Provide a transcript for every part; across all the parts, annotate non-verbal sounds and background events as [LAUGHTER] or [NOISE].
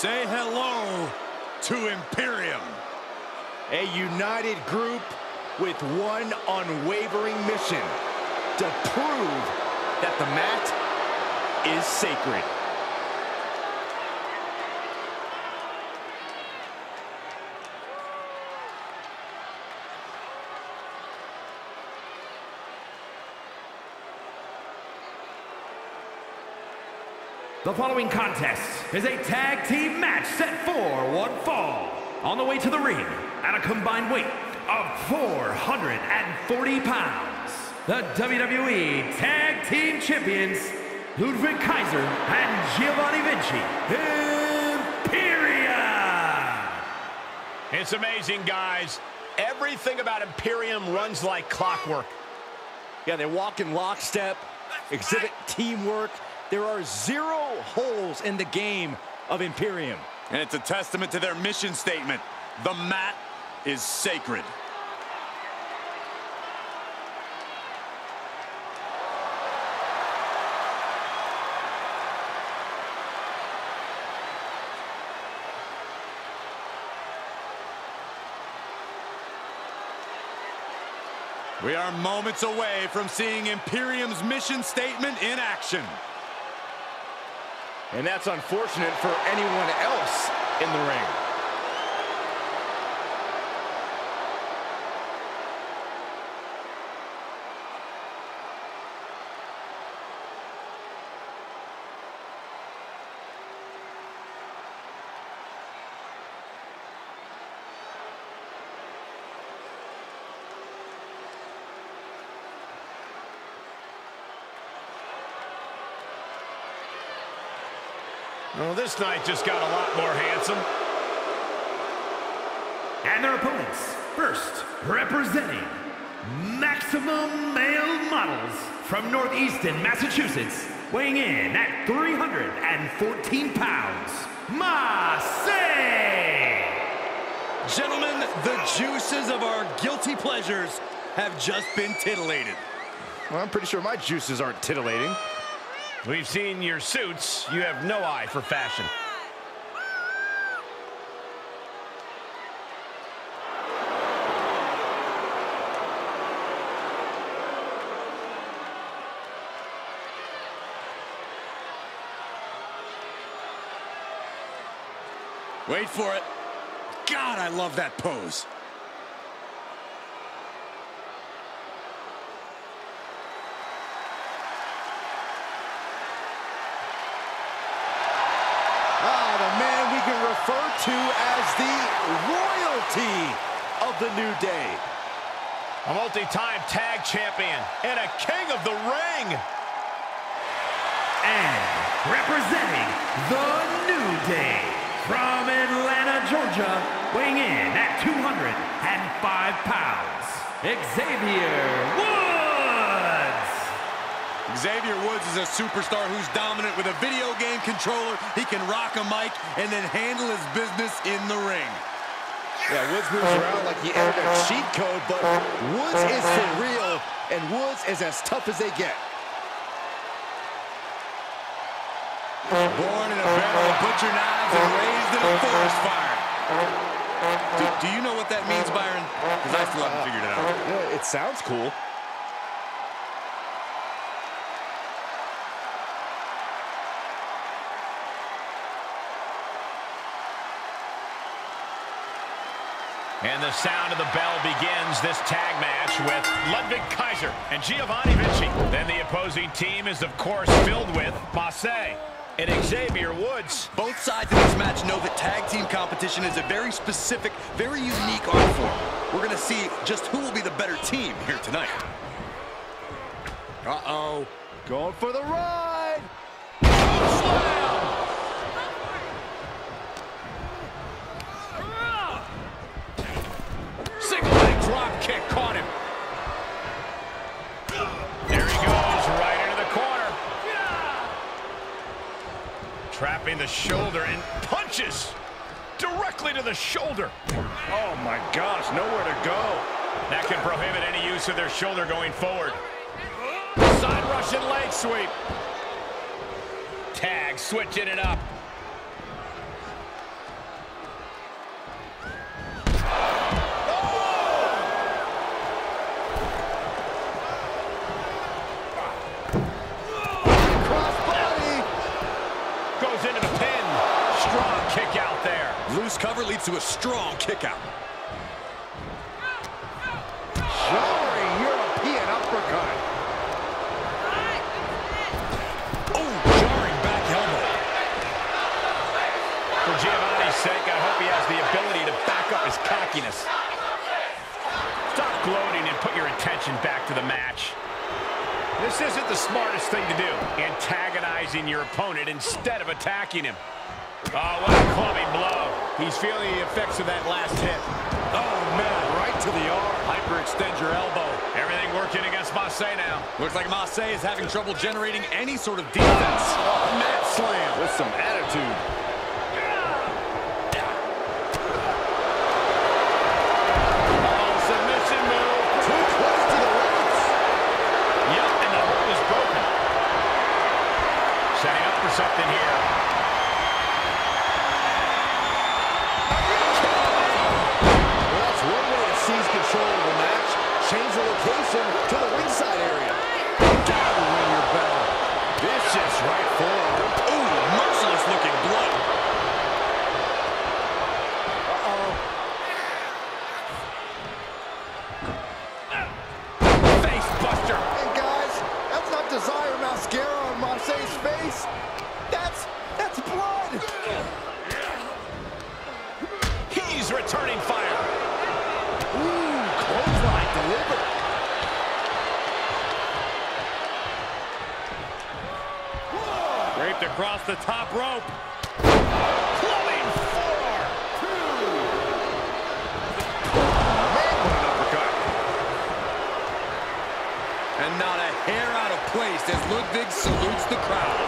Say hello to Imperium. A united group with one unwavering mission to prove that the mat is sacred. The following contest is a tag team match set for one fall. On the way to the ring, at a combined weight of 440 pounds, the WWE Tag Team Champions, Ludwig Kaiser and Giovanni Vinci, Imperium! It's amazing, guys. Everything about Imperium runs like clockwork. Yeah, they walk in lockstep, exhibit teamwork. There are zero holes in the game of Imperium. And it's a testament to their mission statement. The mat is sacred. We are moments away from seeing Imperium's mission statement in action. And that's unfortunate for anyone else in the ring. Well, this night just got a lot more handsome. And their opponents, first, representing Maximum Male Models from Northeastern Massachusetts, weighing in at 314 pounds, Marseille! Gentlemen, the juices of our guilty pleasures have just been titillated. Well, I'm pretty sure my juices aren't titillating. We've seen your suits. You have no eye for fashion. Wait for it. God, I love that pose. Ah, the man we can refer to as the royalty of the New Day. A multi-time tag champion and a king of the ring. And representing the New Day from Atlanta, Georgia, weighing in at 205 pounds, Xavier Woods! Xavier Woods is a superstar who's dominant with a video game controller. He can rock a mic and then handle his business in the ring. Yeah, Woods moves around like he entered a cheat code, but Woods is for real, and Woods is as tough as they get. Born in a barrel of butcher knives and raised in a forest fire. Do, do you know what that means, Byron? Because I still haven't figured it out. Yeah, it sounds cool. And the sound of the bell begins this tag match with Ludwig Kaiser and Giovanni Vinci. Then the opposing team is, of course, filled with Massey and Xavier Woods. Both sides of this match know that tag team competition is a very specific, very unique art form. We're going to see just who will be the better team here tonight. Uh-oh. Going for the ride. Drop kick caught him. There he goes, right into the corner. Trapping the shoulder and punches directly to the shoulder. Oh, my gosh. Nowhere to go. That can prohibit any use of their shoulder going forward. Side Russian leg sweep. Tag switching it up. Leads to a strong kick out. Jarring European uppercut. Oh, jarring back elbow. For Giovanni's sake, I hope he has the ability to back up his cockiness. Stop gloating and put your attention back to the match. This isn't the smartest thing to do, antagonizing your opponent instead of attacking him. Oh, what a clubbing blow. He's feeling the effects of that last hit. Oh, man. Right to the arm. Hyperextend your elbow. Everything working against Marseille now. Looks like Marseille is having trouble generating any sort of defense. Oh, Mat slam with some attitude. Oh, submission move. Too close to the ropes. Yep, and the hold is broken. Setting up for something here. Well, that's one way to seize control of the match. Change the location to the ringside area. Gotta ring your bell. Vicious right forearm. Ooh, merciless looking blood. Uh-oh. Face buster. Hey, guys, that's not Desire mascara on Marseille's face. That's, that's blood. He's returning fire. Ooh, clothesline delivered. Draped across the top rope. As Ludwig salutes the crowd.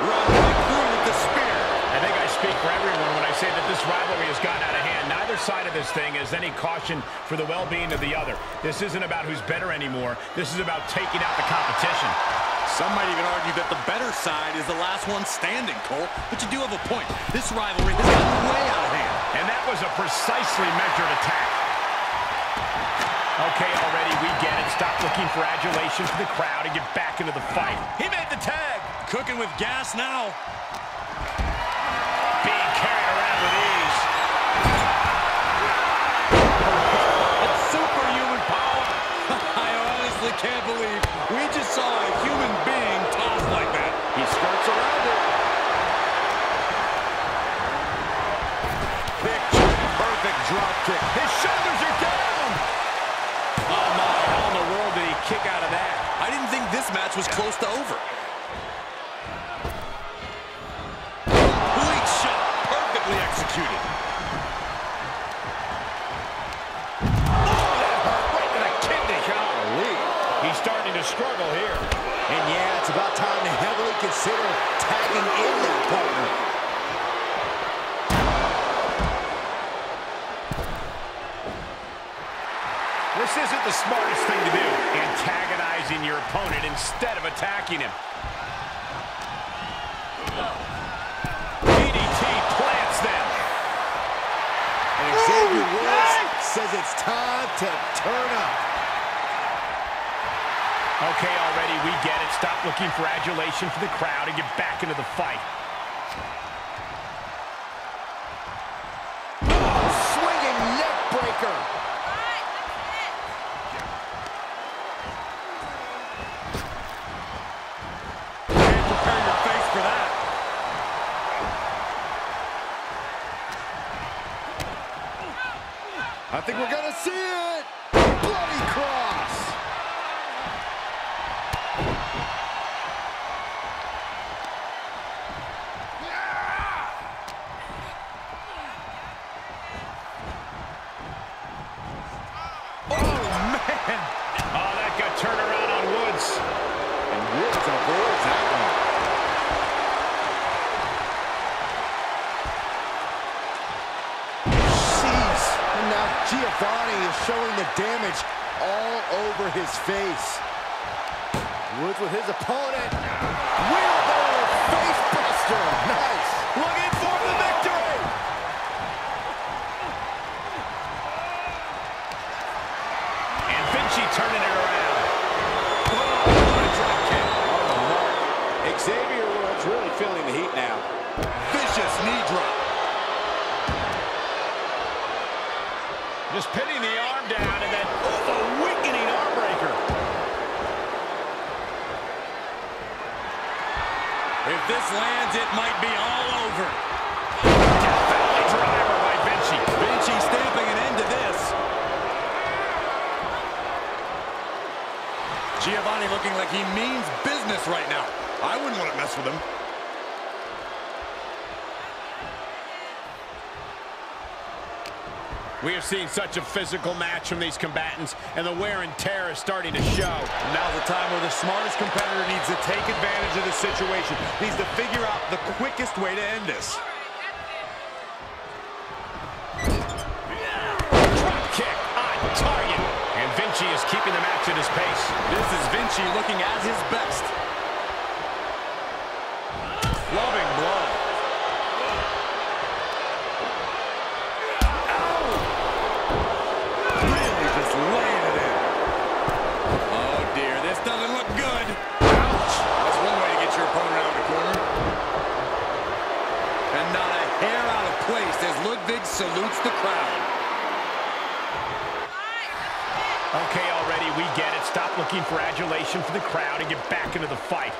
Run right through with the spear. I think I speak for everyone when I say that this rivalry has gotten out of hand. Neither side of this thing has any caution for the well-being of the other. This isn't about who's better anymore. This is about taking out the competition. Some might even argue that the better side is the last one standing, Cole. But you do have a point. This rivalry has gotten way out of hand. And that was a precisely measured attack. Okay, already, we get it. Stop looking for adulation from the crowd and get back into the fight. He made the tag. Cooking with gas now. Being carried around with ease. [LAUGHS] Superhuman power. [LAUGHS] I honestly can't believe we just saw a human being tossed like that. He skirts around it. Picture perfect drop kick. His shoulders are down. Oh, my. How in the world did he kick out of that? I didn't think this match was close to over. Complete shot. Perfectly executed. Oh, right to the kidney. Golly. He's starting to struggle here. And yeah, it's about time to heavily consider tagging in that partner. This isn't the smartest thing to do, antagonizing your opponent instead of attacking him. DDT plants them. And Xavier oh, Woods says it's time to turn up. Okay, already, we get it. Stop looking for adulation from the crowd and get back into the fight. Body is showing the damage all over his face. Woods with his opponent. Wheelbarrow face buster. Nice. Looking for the victory. And Vinci turning it around. Xavier Woods really feeling the heat now. Vicious knee drop. Just pinning the arm down and then oh, a weakening arm breaker. If this lands, it might be all over. Valley driver by Vinci. Vinci stamping an end to this. Giovanni looking like he means business right now. I wouldn't want to mess with him. We have seen such a physical match from these combatants, and the wear and tear is starting to show. Now's the time where the smartest competitor needs to take advantage of the situation. Needs to figure out the quickest way to end this. Drop kick on target. And Vinci is keeping the match at his pace. This is Vinci looking at his best. Loving blow. Really just laying it in. Oh dear, this doesn't look good. Ouch. That's one way to get your opponent out of the corner. And not a hair out of place as Ludwig salutes the crowd. Okay, already, we get it. Stop looking for adulation from the crowd and get back into the fight.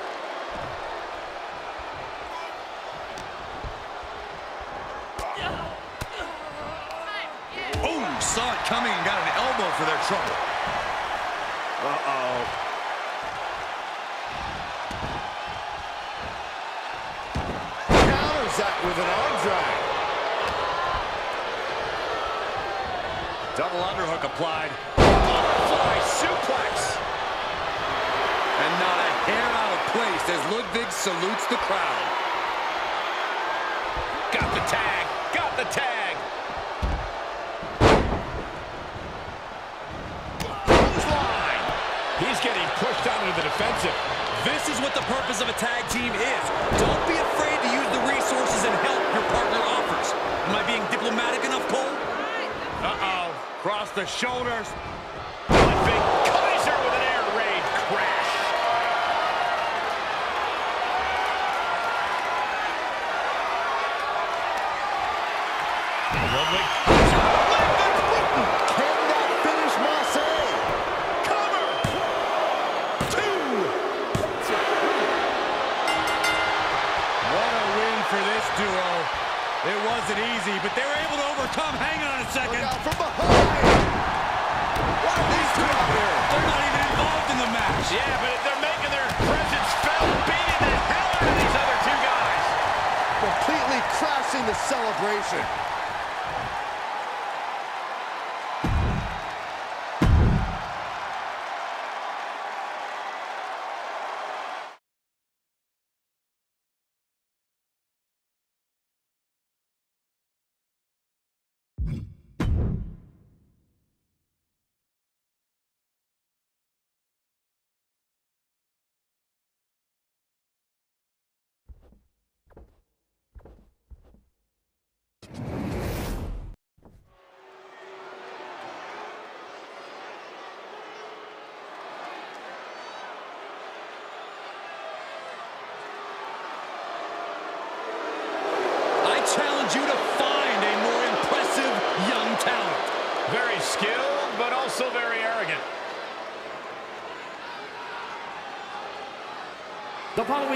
Oh, saw it coming and got an elbow for their trouble. Uh-oh. Counters that with an arm drag. Double underhook applied. Butterfly suplex. And not a hair out of place as Ludwig salutes the crowd. Got the tag. Got the tag. Clothesline. He's getting pushed out into the defensive. This is what the purpose of a tag team is. Don't be afraid to use the resources and help your partner offers. Am I being diplomatic enough, Cole? Uh-oh. Cross the shoulders. Duo. It wasn't easy, but they were able to overcome. Hang on a Look second. out from behind. What are these two out here? They're not even involved in the match. Yeah, but they're making their presence felt, beating the hell out of these other two guys. Completely crashing the celebration.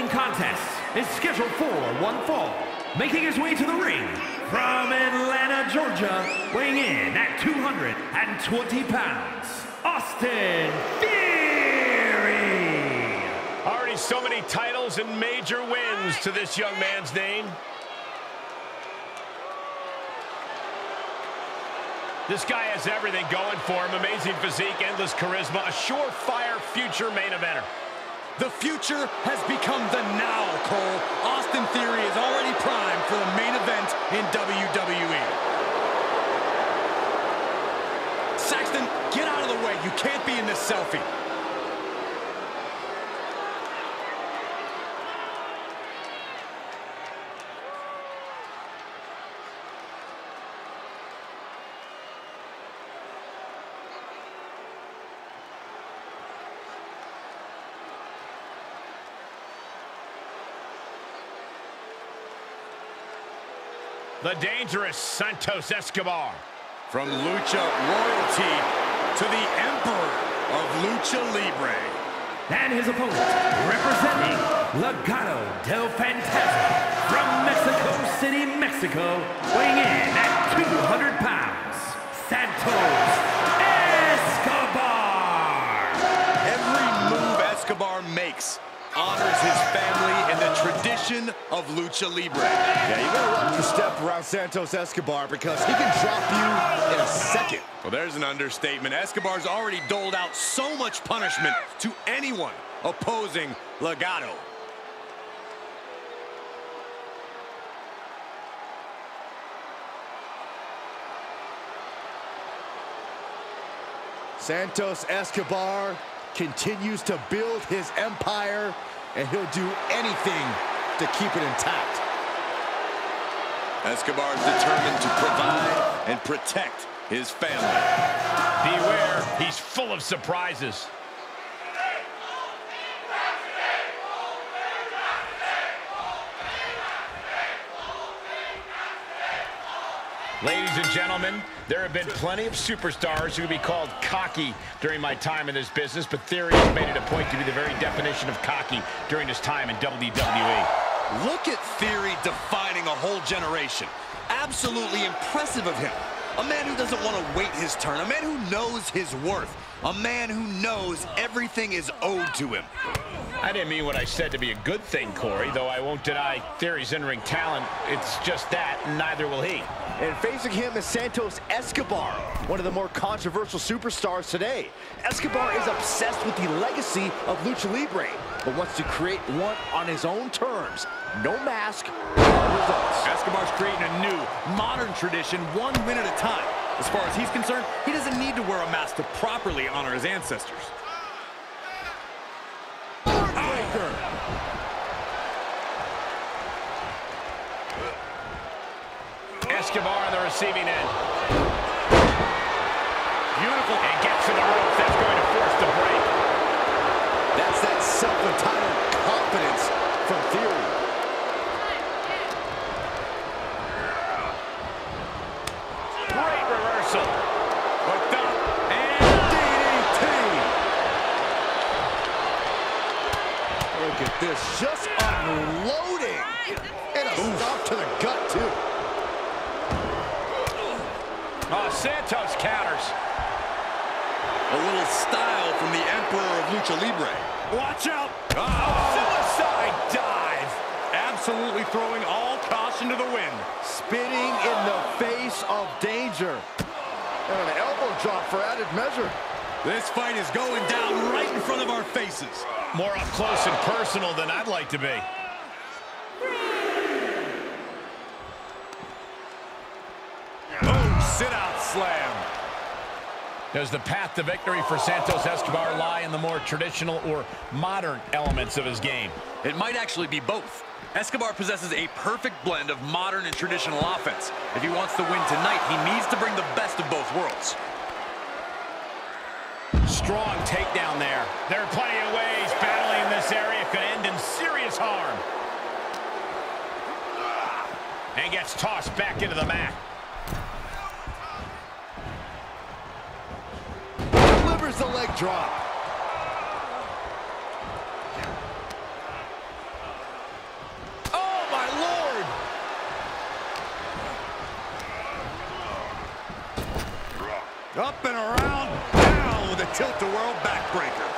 Contest is scheduled for one fall. Making his way to the ring from Atlanta, Georgia, weighing in at 220 pounds, Austin Theory! Already so many titles and major wins to this young man's name. This guy has everything going for him. Amazing physique, endless charisma, a surefire future main eventer. The future has become the now, Cole. Austin Theory is already primed for the main event in WWE. Saxton, get out of the way. You can't be in this selfie. The dangerous Santos Escobar. From Lucha Royalty to the Emperor of Lucha Libre. And his opponent, representing Legado del Fantasma from Mexico City, Mexico, weighing in at 200 pounds, Santos honors his family and the tradition of Lucha Libre. Yeah, you better watch your step around Santos Escobar because he can drop you in a second. Well, there's an understatement. Escobar's already doled out so much punishment to anyone opposing Legado. Santos Escobar continues to build his empire, and he'll do anything to keep it intact. Escobar's determined to provide and protect his family. Beware, he's full of surprises. Ladies and gentlemen, there have been plenty of superstars who would be called cocky during my time in this business, but Theory has made it a point to be the very definition of cocky during his time in WWE. Look at Theory defining a whole generation. Absolutely impressive of him. A man who doesn't want to wait his turn. A man who knows his worth. A man who knows everything is owed to him. I didn't mean what I said to be a good thing, Corey, though I won't deny Theory's in-ring talent. It's just that, and neither will he. And facing him is Santos Escobar, one of the more controversial superstars today. Escobar is obsessed with the legacy of Lucha Libre, but wants to create one on his own terms. No mask, no results. Escobar's creating a new, modern tradition one win at a time. As far as he's concerned, he doesn't need to wear a mask to properly honor his ancestors. Escobar on the receiving end. Beautiful. And gets to the rope. Does the path to victory for Santos Escobar lie in the more traditional or modern elements of his game? It might actually be both. Escobar possesses a perfect blend of modern and traditional offense. If he wants to win tonight, he needs to bring the best of both worlds. Strong takedown there. There are plenty of ways battling in this area could end in serious harm. And gets tossed back into the mat. Drop. Oh, my Lord! Up and around, down with a tilt-a-whirl backbreaker.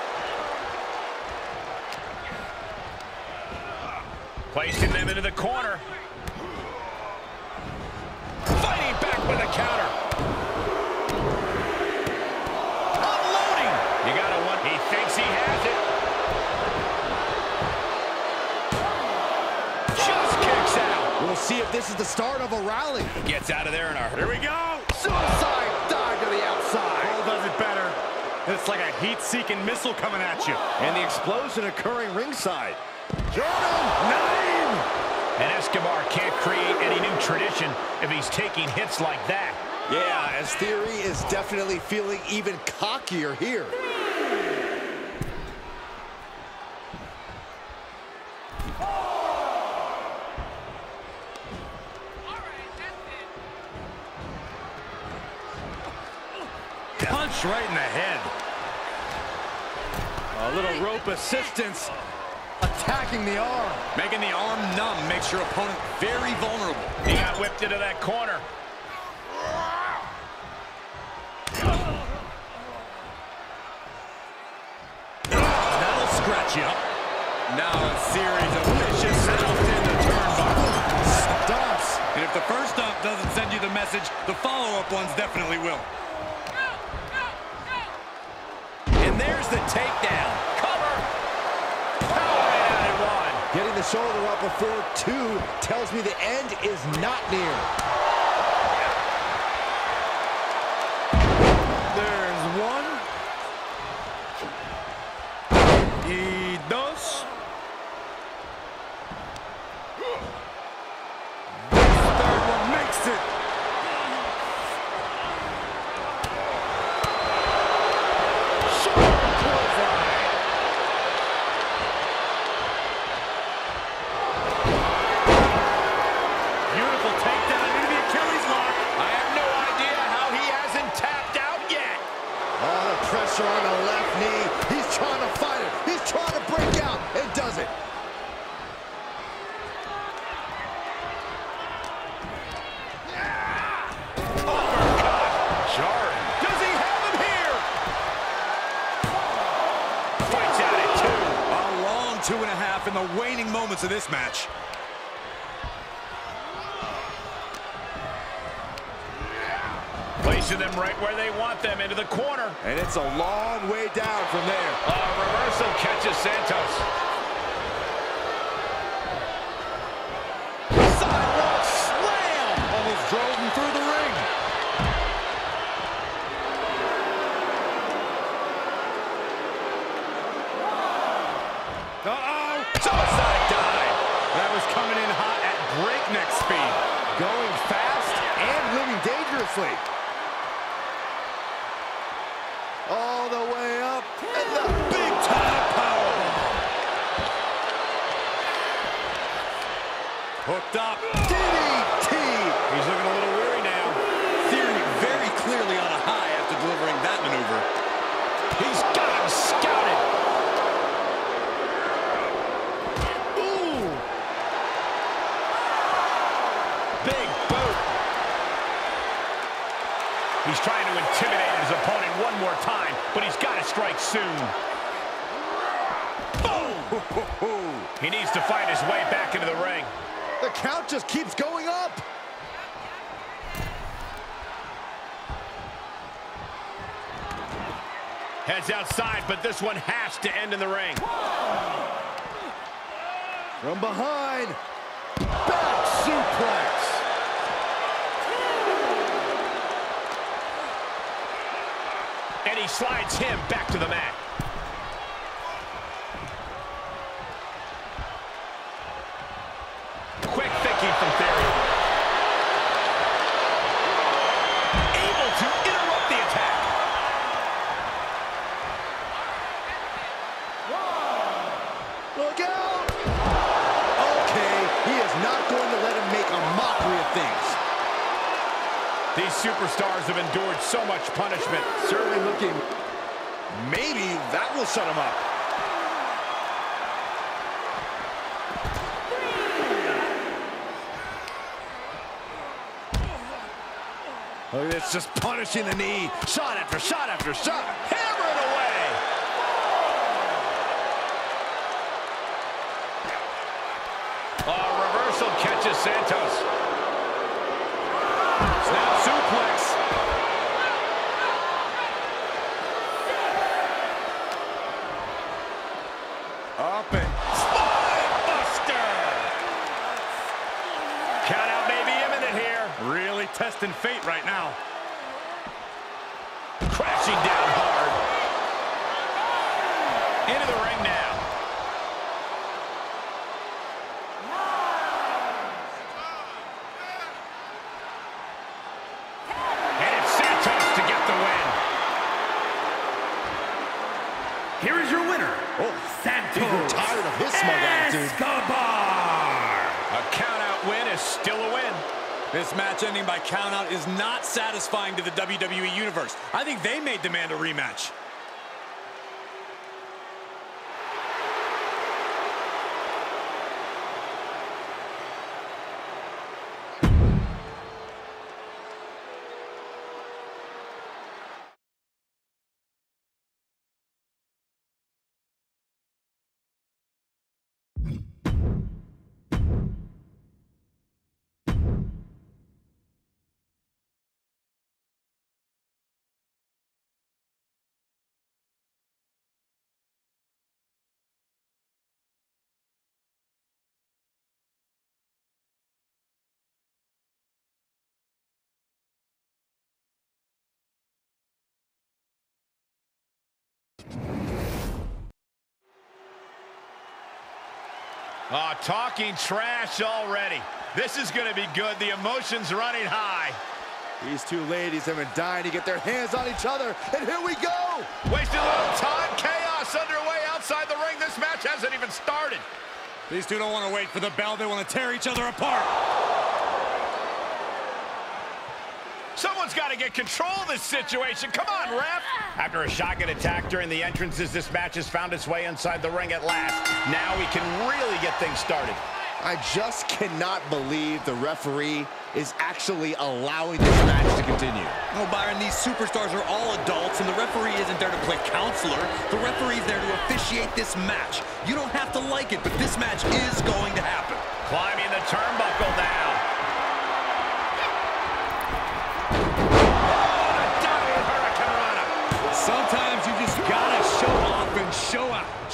Placing them into the corner. Fighting back with a counter. This is the start of a rally. Gets out of there in a hurry. Here we go. Suicide dive to the outside. Cole does it better. It's like a heat-seeking missile coming at you. And the explosion occurring ringside. Jordan, nine! And Escobar can't create any new tradition if he's taking hits like that. Yeah, as Theory is definitely feeling even cockier here. Right in the head. A little rope assistance attacking the arm. Making the arm numb makes your opponent very vulnerable. He got whipped into that corner. That'll scratch you up. Now a series of vicious stomps in the turnbuckle. Stomps. And if the first stomp doesn't send you the message, the follow-up ones definitely will. There's the takedown. Cover. Power at one. Getting the shoulder up before two tells me the end is not near. A long way down from there. A reversal catches Santos. Sidewalk slam! Almost drove him through the ring. Uh-oh. Suicide dive. That was coming in hot at breakneck speed. Going fast and living dangerously. All the way up. And the big time powerbomb. Hooked up. DDT. He's looking a little weary now. Theory very clearly on a high after delivering that maneuver. He's got him scouted. Ooh. Big boot. He's trying to intimidate his opponent one more time, but he's got to strike soon. Boom! He needs to find his way back into the ring. The count just keeps going up. Heads outside, but this one has to end in the ring. From behind. Back suplex. And he slides him back to the mat. Quick thinking from Theory. Able to interrupt the attack. Look out. Okay, he is not going to let him make a mockery of things. These superstars have endured so much punishment. Certainly looking. Maybe that will shut him up. Look at this, just punishing the knee. Shot after shot after shot. Hammer it away. A reversal catches Santos. Testing fate right now. Countout is not satisfying to the WWE Universe. I think they may demand a rematch. Oh, talking trash already. This is going to be good. The emotion's running high. These two ladies have been dying to get their hands on each other, and here we go! Wasting a little time. Chaos underway outside the ring. This match hasn't even started. These two don't want to wait for the bell. They want to tear each other apart. Someone's got to get control of this situation. Come on, ref. After a shotgun attack during the entrances, this match has found its way inside the ring at last. Now we can really get things started. I just cannot believe the referee is actually allowing this match to continue. Oh, Byron, these superstars are all adults, and the referee isn't there to play counselor. The referee's there to officiate this match. You don't have to like it, but this match is going to happen. Climbing the turnbuckle now.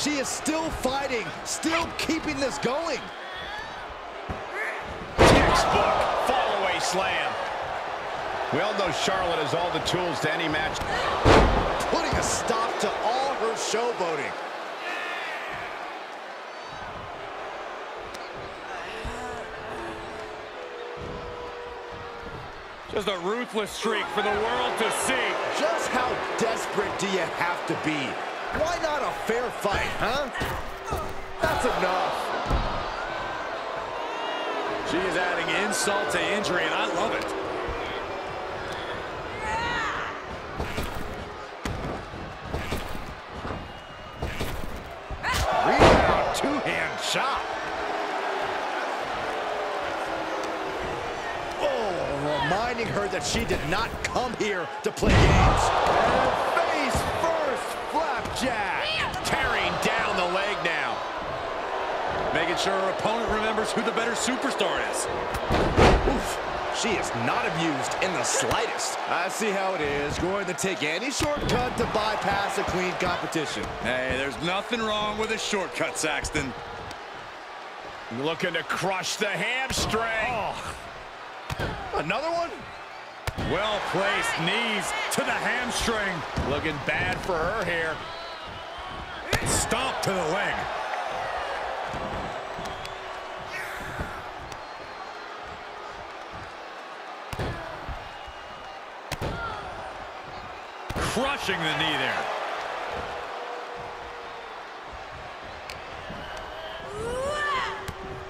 She is still fighting, still keeping this going. Textbook fall-away slam. We all know Charlotte has all the tools to any match. Putting a stop to all her showboating. Just a ruthless streak for the world to see. Just how desperate do you have to be? Why not a fair fight, huh? That's enough. She is adding insult to injury, and I love it. Rebound, two-hand chop. Oh, reminding her that she did not come here to play games. Making sure her opponent remembers who the better superstar is. Oof, she is not abused in the slightest. I see how it is, going to take any shortcut to bypass a clean competition. Hey, there's nothing wrong with a shortcut, Saxton. Looking to crush the hamstring. Oh. Another one? Well-placed knees to the hamstring. Looking bad for her here. Stomp to the leg. Crushing the knee there.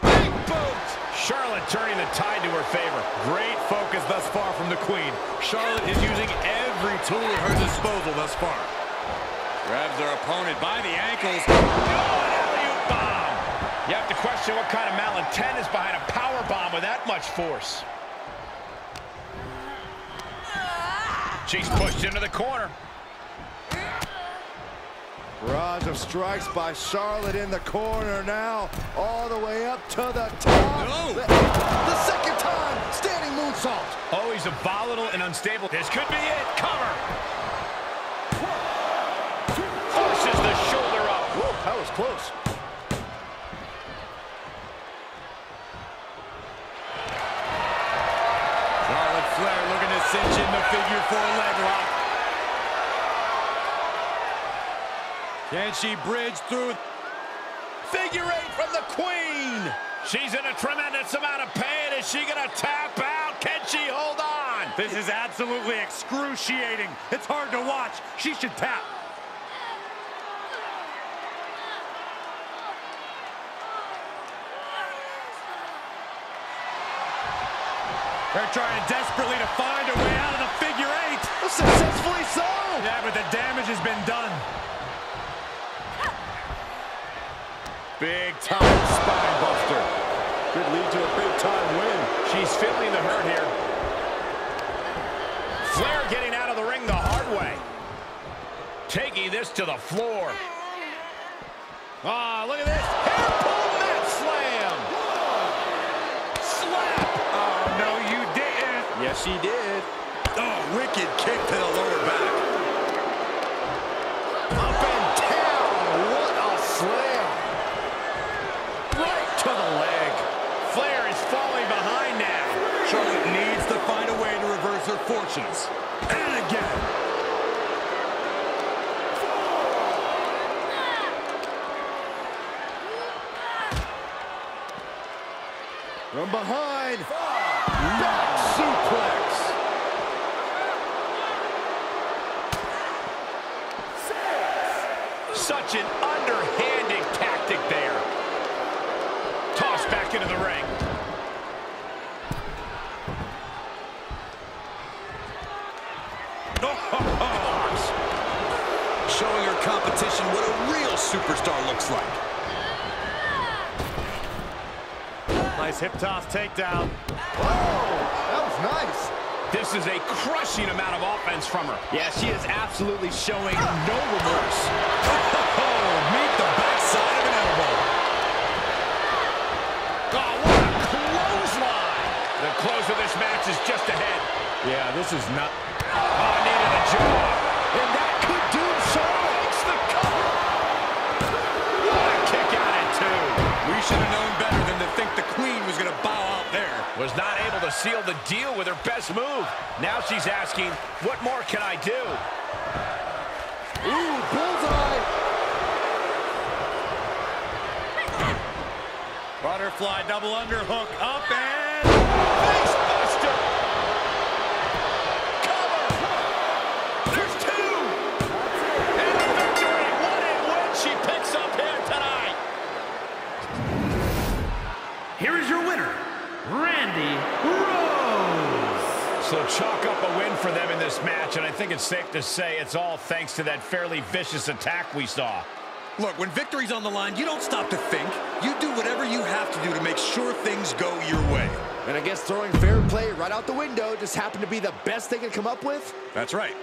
Big boot. Charlotte turning the tide to her favor. Great focus thus far from the Queen. Charlotte is using every tool at her disposal thus far. Grabs her opponent by the ankles. Oh, bomb. You have to question what kind of malintent is behind a power bomb with that much force. She's pushed into the corner. Barrage of strikes by Charlotte in the corner now, all the way up to the top. No. The, the second time, standing moonsault. Always a volatile and unstable. This could be it. Cover. Forces the shoulder up. Woo, that was close. Figure four leg lock. Can she bridge through? Figure eight from the queen. She's in a tremendous amount of pain. Is she going to tap out? Can she hold on? This is absolutely excruciating. It's hard to watch. She should tap. They're trying desperately to find a way out of the figure eight. Successfully so. Yeah, but the damage has been done. Big time spine buster. Could lead to a big time win. She's feeling the hurt here. Flair getting out of the ring the hard way. Taking this to the floor. Ah, look at this. Hair pull mat slam. Slap. Oh, no, you didn't. Yes, she did. Wicked kick to the lower back. Up and down. What a slam. Right to the leg. Flair is falling behind now. Charlotte needs to find a way to reverse her fortunes. And again. From behind. Nice hip toss takedown. Oh, that was nice. This is a crushing amount of offense from her. Yeah, she is absolutely showing no remorse. Oh, meet the backside of an elbow. Oh, what a clothesline. The close of this match is just ahead. Yeah, this is not. Oh, knee to the jaw. Was not able to seal the deal with her best move. Now she's asking, what more can I do? Ooh, bullseye. Butterfly double underhook up and chalk up a win for them in this match, and I think it's safe to say it's all thanks to that fairly vicious attack we saw. Look, when victory's on the line, you don't stop to think. You do whatever you have to do to make sure things go your way. And I guess throwing fair play right out the window just happened to be the best they could come up with. That's right.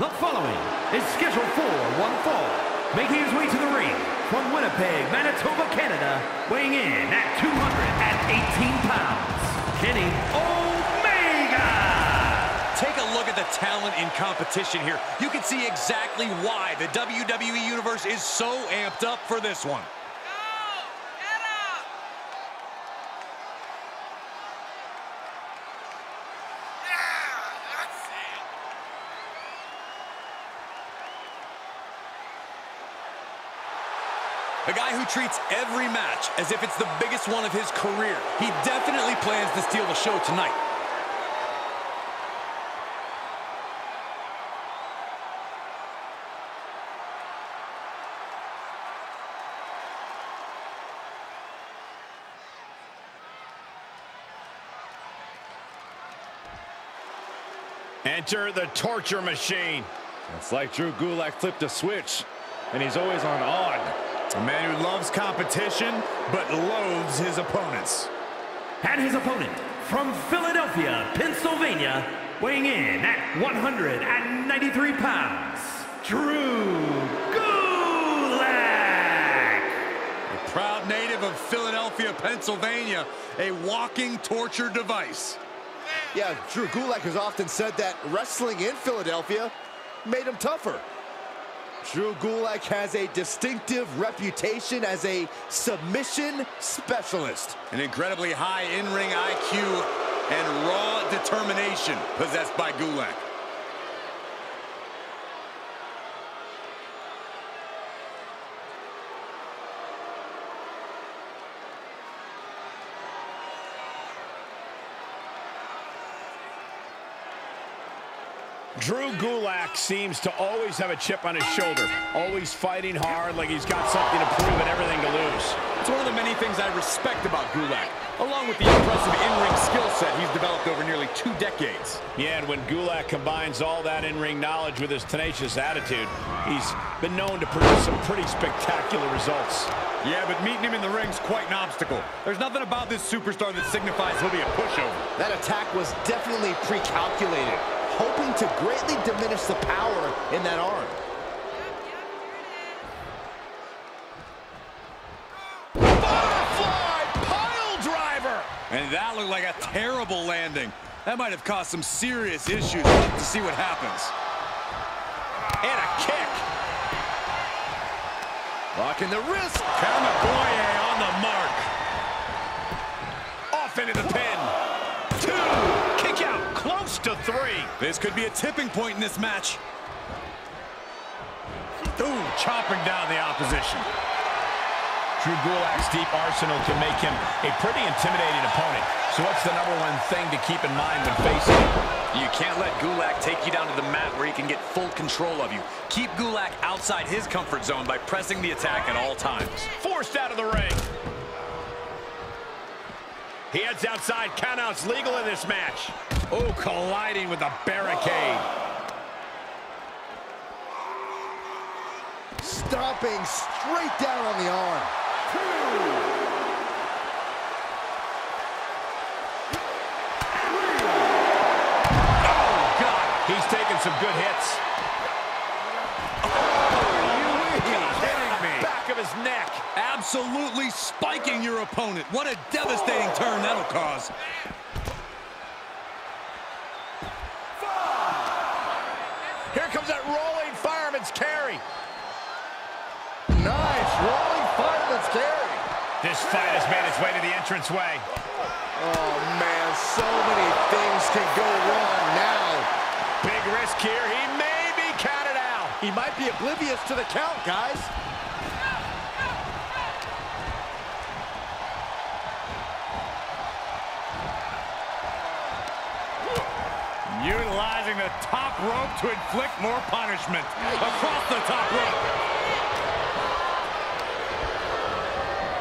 The following is scheduled for one fall, making his way to the ring from Winnipeg, Manitoba, Canada, weighing in at 218 pounds, Kenny Omega! Take a look at the talent in competition here. You can see exactly why the WWE Universe is so amped up for this one. A guy who treats every match as if it's the biggest one of his career. He definitely plans to steal the show tonight. Enter the torture machine. It's like Drew Gulak flipped a switch, and he's always on on. A man who loves competition, but loathes his opponents. And his opponent from Philadelphia, Pennsylvania, weighing in at 193 pounds, Drew Gulak. A proud native of Philadelphia, Pennsylvania, a walking torture device. Yeah, Drew Gulak has often said that wrestling in Philadelphia made him tougher. Drew Gulak has a distinctive reputation as a submission specialist. An incredibly high in-ring IQ and raw determination possessed by Gulak. Drew Gulak seems to always have a chip on his shoulder, always fighting hard like he's got something to prove and everything to lose. It's one of the many things I respect about Gulak, along with the impressive in-ring skill set he's developed over nearly two decades. Yeah, and when Gulak combines all that in-ring knowledge with his tenacious attitude, he's been known to produce some pretty spectacular results. Yeah, but meeting him in the ring's quite an obstacle. There's nothing about this superstar that signifies he'll be a pushover. That attack was definitely pre-calculated, hoping to greatly diminish the power in that arm. Butterfly pile driver! And that looked like a terrible landing. That might have caused some serious issues. We'll have to see what happens. And a kick. Locking the wrist. Kamigoye on the mark. Off into the pin. This could be a tipping point in this match. Ooh, chopping down the opposition. Drew Gulak's deep arsenal can make him a pretty intimidating opponent. So what's the number one thing to keep in mind when facing him? You can't let Gulak take you down to the mat where he can get full control of you. Keep Gulak outside his comfort zone by pressing the attack at all times. Forced out of the ring. He heads outside. Countouts legal in this match. Oh, colliding with the barricade. Stomping straight down on the arm. Oh god, he's taking some good hits. Oh, you Williams hitting me back of his neck. Absolutely spiking your opponent. What a devastating turn that'll cause. This fight has made its way to the entranceway. Oh, man, so many things can go wrong now. Big risk here. He may be counted out. He might be oblivious to the count, guys. Utilizing the top rope to inflict more punishment. Across the top rope.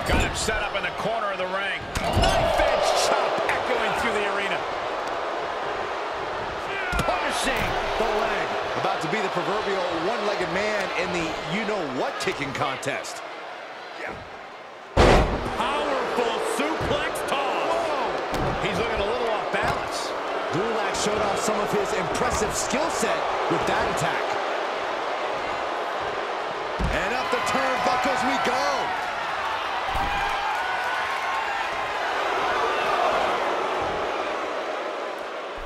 Got him set up in the corner of the ring. Knife edge chop echoing through the arena. Punishing the leg. About to be the proverbial one-legged man in the you-know-what kicking contest. Powerful suplex toss. He's looking a little off balance. Gulak showed off some of his impressive skill set with that attack. And up the turnbuckles we go.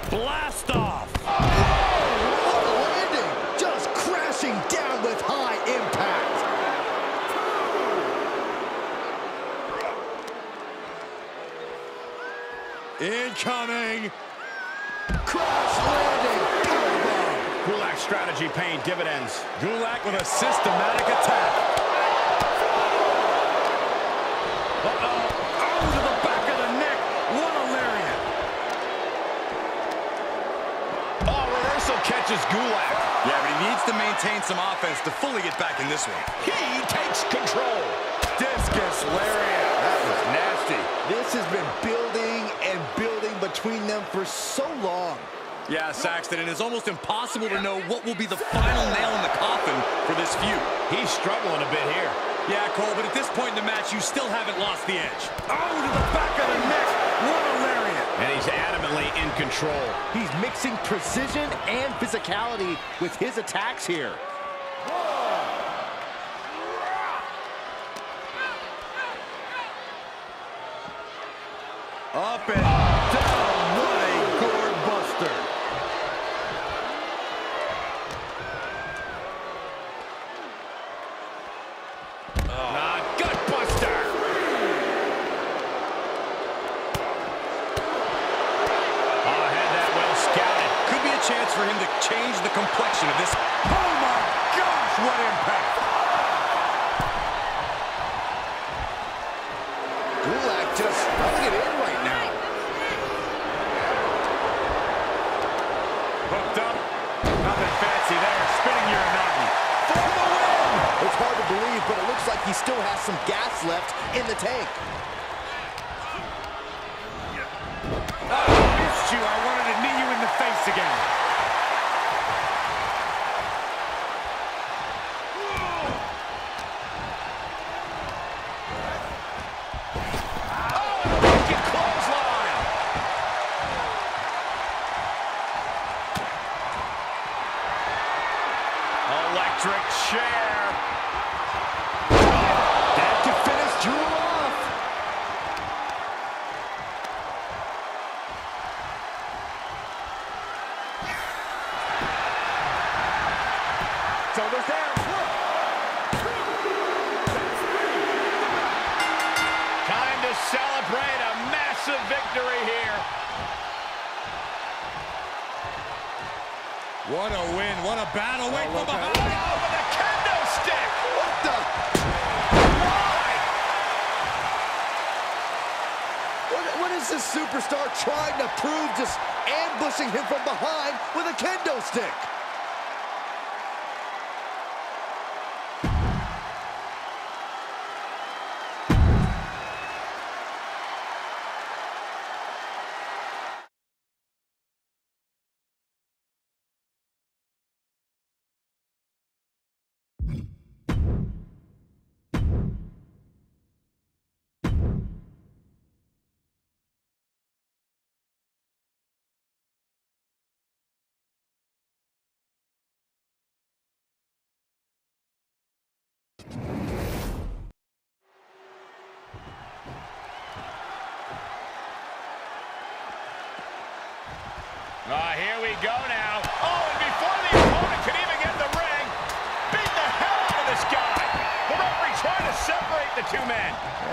Blast off. What a landing! Just crashing down with high impact. Incoming. Crash landing. Powerbomb. Gulak strategy paying dividends. Gulak with a systematic attack. Uh-oh. Oh, to the back of the neck. What a lariat. Oh, reversal catches Gulak. Yeah, but he needs to maintain some offense to fully get back in this one. He takes control. Discus lariat. That was nasty. This has been building between them for so long. Yeah, Saxton, and it's almost impossible to know what will be the final nail in the coffin for this feud. He's struggling a bit here. Yeah, Cole, but at this point in the match, you still haven't lost the edge. Oh, to the back of the neck. What a lariat. And he's adamantly in control. He's mixing precision and physicality with his attacks here. But it looks like he still has some gas left in the tank. I ah, missed you. I wanted to knee you in the face again.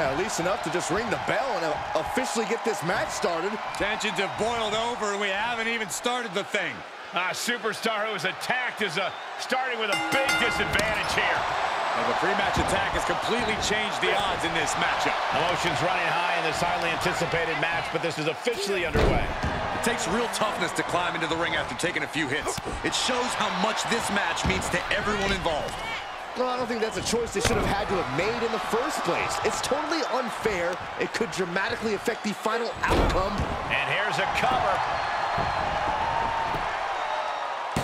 Yeah, at least enough to just ring the bell and uh, officially get this match started. Tensions have boiled over, and we haven't even started the thing. Ah, superstar who was attacked is uh, starting with a big disadvantage here. Well, the pre-match attack has completely changed the odds in this matchup. Emotions running high in this highly anticipated match, but this is officially underway. It takes real toughness to climb into the ring after taking a few hits. It shows how much this match means to everyone involved. No, I don't think that's a choice they should have had to have made in the first place. It's totally unfair. It could dramatically affect the final outcome. And here's a cover.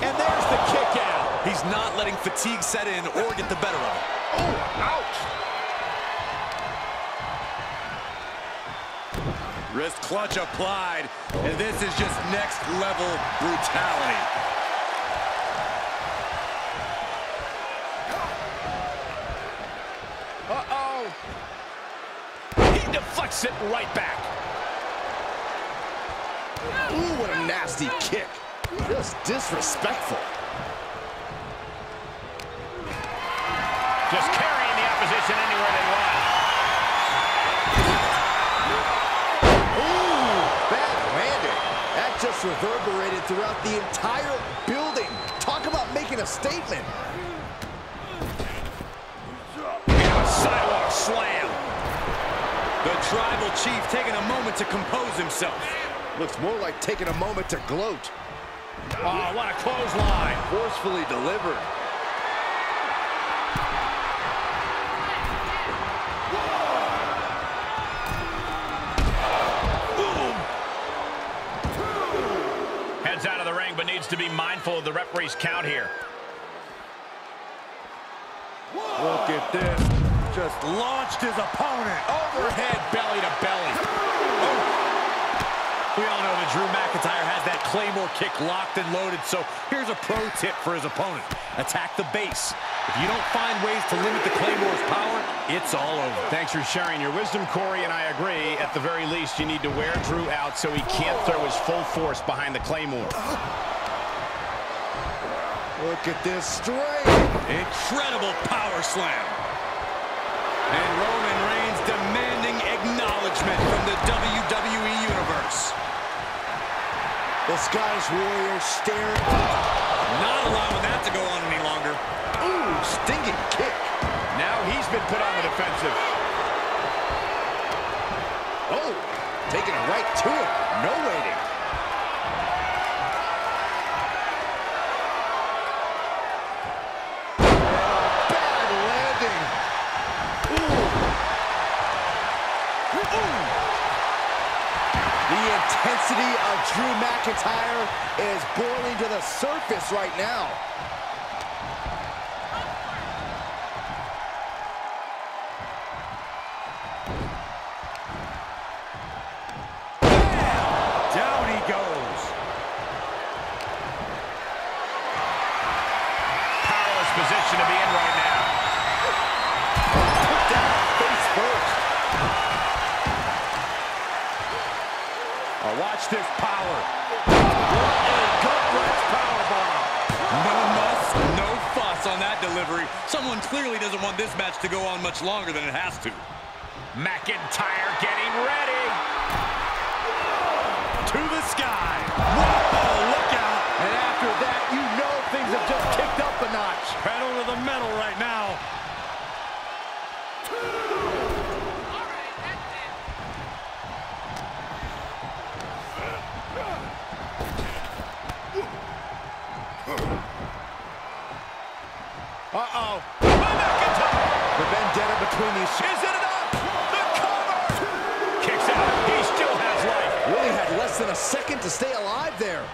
And there's the kick out. He's not letting fatigue set in or get the better of him. Oh, ouch. Wrist clutch applied, and this is just next level brutality. He deflects it right back. Ooh, what a nasty kick. Just disrespectful. Just carrying the opposition anywhere they want. Ooh, bad landing. That just reverberated throughout the entire building. Talk about making a statement. Tribal chief taking a moment to compose himself. Looks more like taking a moment to gloat. Oh, what a clothesline. Forcefully delivered. Heads out of the ring. wants to be mindful of the referee's count here. Look at this. Just launched his opponent. Overhead belly to belly. Oh. We all know that Drew McIntyre has that Claymore kick locked and loaded, so here's a pro tip for his opponent. Attack the base. If you don't find ways to limit the Claymore's power, it's all over. Thanks for sharing your wisdom, Corey, and I agree. At the very least, you need to wear Drew out so he can't throw his full force behind the Claymore. Look at this straight. Incredible power slam. And Roman Reigns demanding acknowledgement from the WWE Universe. The Scottish Warrior staring. Not allowing that to go on any longer. Ooh, stinging kick. Now he's been put on the defensive. Oh, taking it right to him. No waiting. Bad landing. Ooh. Ooh. The intensity of Drew McIntyre is boiling to the surface right now. Longer than it has to. McIntyre getting ready. To the sky. Whoa, look out. And after that, you know things have just kicked up a notch. Pedal to the metal right now. Uh-oh. Between these... Is it enough? The cover. Kicks out. He still has life. Really had less than a second to stay alive there.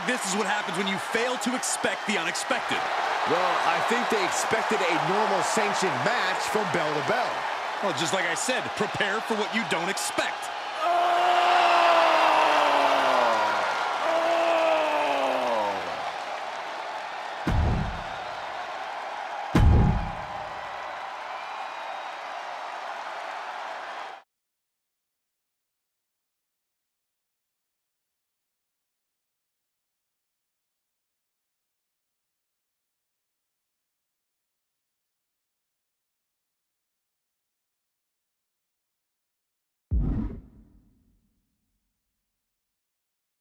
Like this is what happens when you fail to expect the unexpected. Well, I think they expected a normal sanctioned match from bell to bell. Well, just like I said, prepare for what you don't expect.